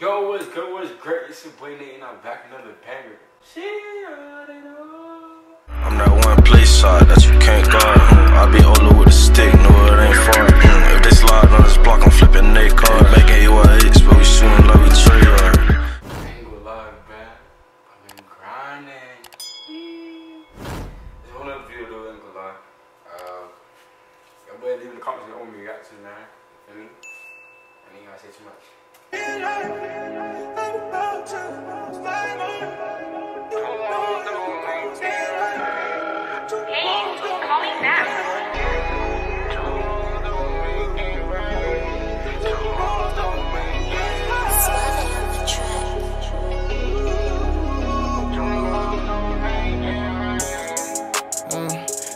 Yo, what's good? What's great? It's your boy Nate, and I'm back another banger. I'm that one place side that you can't guard. I be older with a stick, no it ain't far. If they slide on this block, I'm flipping they card. Making you a H, but we shooting like we trade hard. I ain't gonna lie, man. I've been grinding. There's one other video though, I ain't gonna lie. Uh, y'all better leave in the comments you got to, man. Feel me? I ain't gotta say too much. Uh,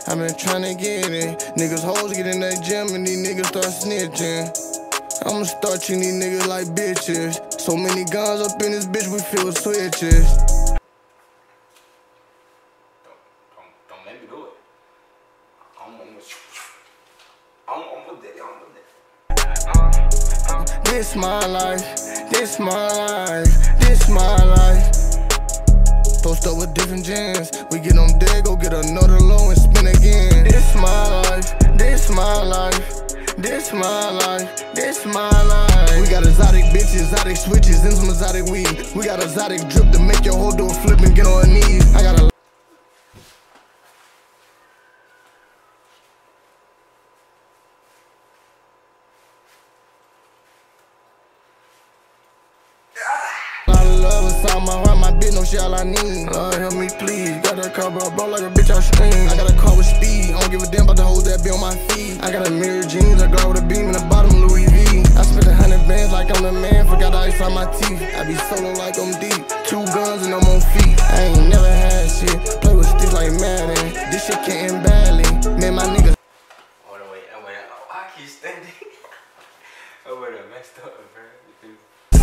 I've been trying to get in. Niggas hoes get in that gym and these niggas start snitching. I'ma start treating these niggas like bitches. So many guns up in this bitch, we feel switches. Don't, don't, don't make me do it. I'm almost. I'm almost there. I'm almost there. This my life, this my life, this my life. Post up with different gens. We get them dead, go get another low and spin again. This my life, this my life. This my life, this my life. We got exotic bitches, exotic switches, and some exotic weed. We got exotic drip to make your whole door flip and get on her knees. I got a inside my heart, my bitch know she all I need. Lord help me please, got a car bro, bro like a bitch I scream. I got a car with speed, I don't give a damn about the hoes that be on my feet. I got a mirror the my teeth. I be solo like I'm deep, two guns and I'm on feet. I ain't never had shit, play with sticks like Madden. This shit can't badly, man my niggas. Oh, no, wait. Oh, wait. Oh, I keep standing. oh, wait. I messed up, bro.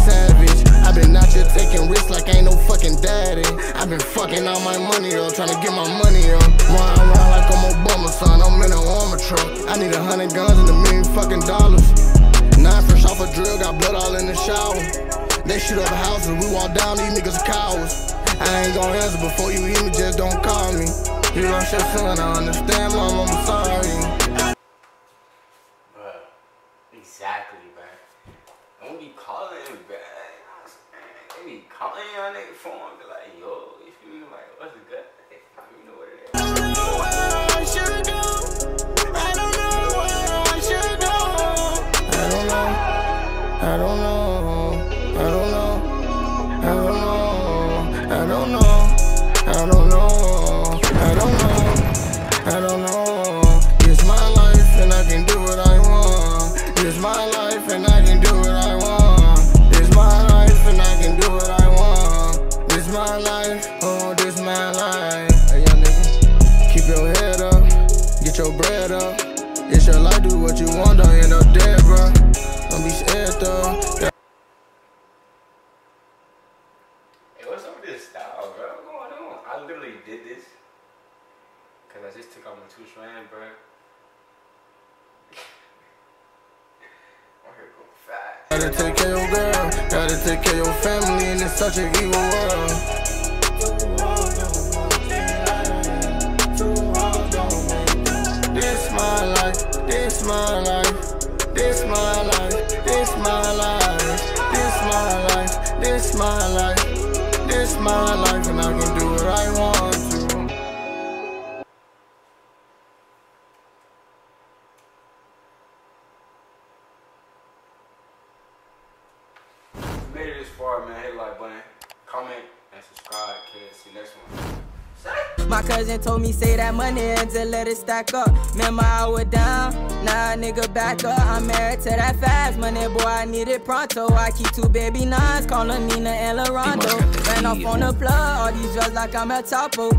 Savage. i been out here taking risks like I ain't no fucking daddy. i been fucking all my money up, trying to get my money up. Run around like I'm Obama, son. I'm in an armor truck. I need a hundred guns and a million fucking dollars. Nine fresh off a drill, got blood all in the shower. They shoot up houses, we walk down, these niggas cowards. I ain't gon' answer before you hear me, just don't call me. You lost your son, I understand, mom, I'm sorry. Bruh. Exactly, bro. Don't be calling, bro. They be calling you on their phone, be like, yo, if you feel me? Like, what's good? You know what it is. I don't know. Where I should go. I don't know. Don't know. I don't know. I don't know. I don't know. It's my life and I can do what I want. It's my life and I can do what I want. It's my life and I can do what I want. This my life. Oh, this my life. Hey, young nigga, keep your head up. Get your bread up. It's your life, do what you want, don't end up dead, bro. Because I just took out my two strand, bro. I'm going fast. Gotta take care of your girl, gotta take care of your family, and it's such an evil world. This my life, this my life, this my life, this my life, this my life, this my life, far, man, hit the like button, comment, and subscribe, kids. See you next one. My cousin told me say that money and to let it stack up. Remember I was down, nah nigga back up. I'm married to that fast money, boy. I need it pronto. I keep two baby nines, call her Nina and Larondo. Ran off on the plug, all these drugs like I'm a topo.